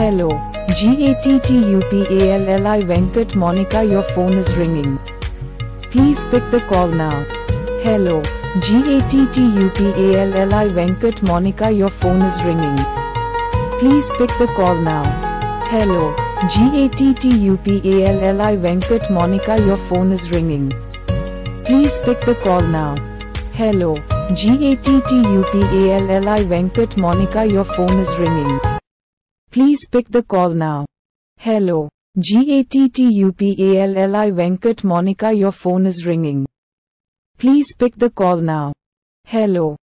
Hello. G-A-T-T-U-P-A-L-L-I Venkat Mounika your phone is ringing. Please pick the call now. Hello. G-A-T-T-U-P-A-L-L-I Venkat Mounika your phone is ringing. Please pick the call now. Hello. G-A-T-T-U-P-A-L-L-I Venkat Mounika your phone is ringing. Please pick the call now. Hello. G-A-T-T-U-P-A-L-L-I Venkat Mounika your phone is ringing. Please pick the call now. Hello. G-A-T-T-U-P-A-L-L-I Venkat Mounika your phone is ringing. Please pick the call now. Hello.